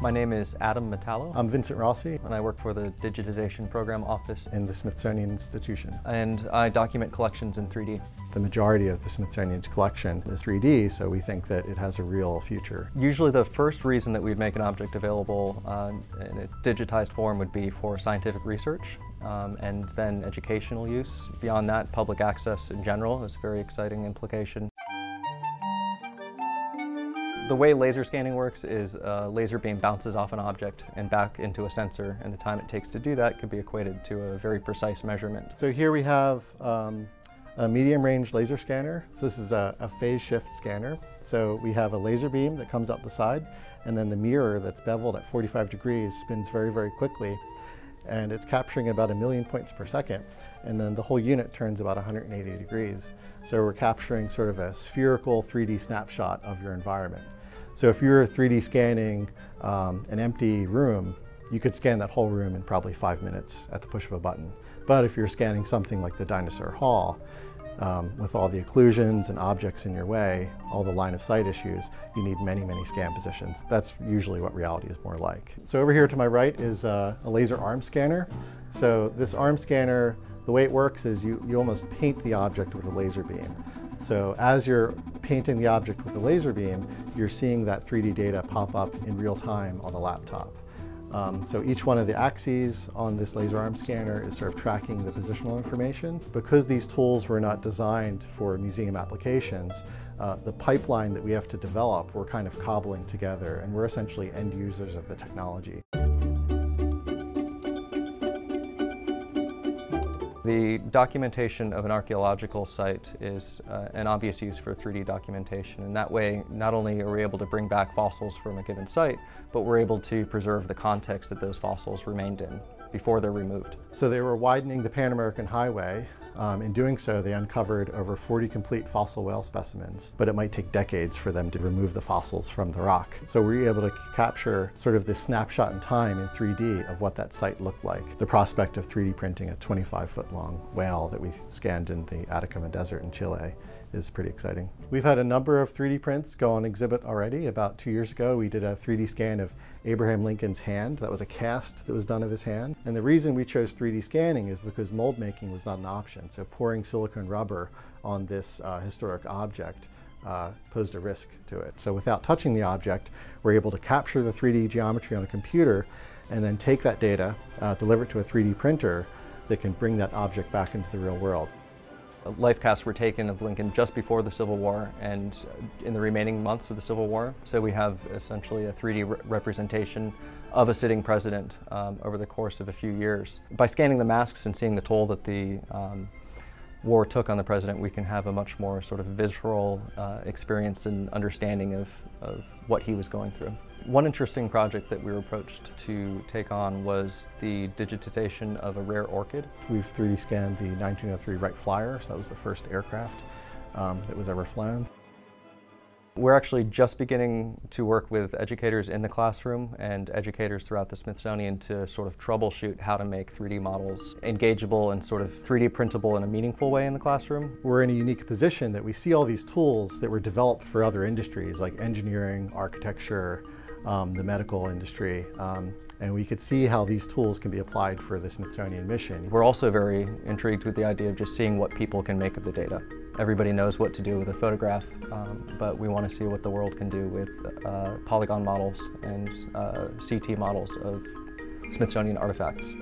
My name is Adam Metallo. I'm Vincent Rossi. And I work for the Digitization Program Office. In the Smithsonian Institution. And I document collections in 3D. The majority of the Smithsonian's collection is 3D, so we think that it has a real future. Usually the first reason that we'd make an object available uh, in a digitized form would be for scientific research. Um, and then educational use. Beyond that, public access in general is a very exciting implication. The way laser scanning works is a laser beam bounces off an object and back into a sensor, and the time it takes to do that could be equated to a very precise measurement. So here we have um, a medium range laser scanner. So this is a, a, phase shift scanner. So we have a laser beam that comes out the side, and then the mirror that's beveled at 45 degrees spins very, very quickly. And it's capturing about a million points per second. And then the whole unit turns about 180 degrees. So we're capturing sort of a spherical 3D snapshot of your environment. So if you're 3D scanning um, an empty room, you could scan that whole room in probably five minutes at the push of a button. But if you're scanning something like the Dinosaur Hall, um, with all the occlusions and objects in your way, all the line of sight issues, you need many, many scan positions. That's usually what reality is more like. So over here to my right is uh, a laser arm scanner. So this arm scanner, the way it works is you, you almost paint the object with a laser beam. So as you're painting the object with a laser beam, you're seeing that 3D data pop up in real time on the laptop. Um, so each one of the axes on this laser arm scanner is sort of tracking the positional information. Because these tools were not designed for museum applications, uh, the pipeline that we have to develop, we're kind of cobbling together, and we're essentially end users of the technology. The documentation of an archaeological site is uh, an obvious use for 3D documentation and that way not only are we able to bring back fossils from a given site, but we're able to preserve the context that those fossils remained in before they're removed. So they were widening the Pan American Highway. Um, in doing so, they uncovered over 40 complete fossil whale specimens, but it might take decades for them to remove the fossils from the rock. So we were able to capture sort of this snapshot in time in 3D of what that site looked like. The prospect of 3D printing a 25 foot long whale that we scanned in the Atacama Desert in Chile is pretty exciting. We've had a number of 3D prints go on exhibit already. About two years ago, we did a 3D scan of Abraham Lincoln's hand. That was a cast that was done of his hand. And the reason we chose 3D scanning is because mold making was not an option. So pouring silicone rubber on this uh, historic object uh, posed a risk to it. So without touching the object, we're able to capture the 3D geometry on a computer and then take that data, uh, deliver it to a 3D printer that can bring that object back into the real world. Life casts were taken of Lincoln just before the Civil War and in the remaining months of the Civil War. So we have essentially a 3D re representation of a sitting president um, over the course of a few years. By scanning the masks and seeing the toll that the um, war took on the president, we can have a much more sort of visceral uh, experience and understanding of, of what he was going through. One interesting project that we were approached to take on was the digitization of a rare orchid. We've 3D scanned the 1903 Wright Flyer, so that was the first aircraft um, that was ever flown. We're actually just beginning to work with educators in the classroom and educators throughout the Smithsonian to sort of troubleshoot how to make 3D models engageable and sort of 3D printable in a meaningful way in the classroom. We're in a unique position that we see all these tools that were developed for other industries like engineering, architecture, um, the medical industry, um, and we could see how these tools can be applied for the Smithsonian mission. We're also very intrigued with the idea of just seeing what people can make of the data. Everybody knows what to do with a photograph, um, but we want to see what the world can do with uh, polygon models and uh, CT models of Smithsonian artifacts.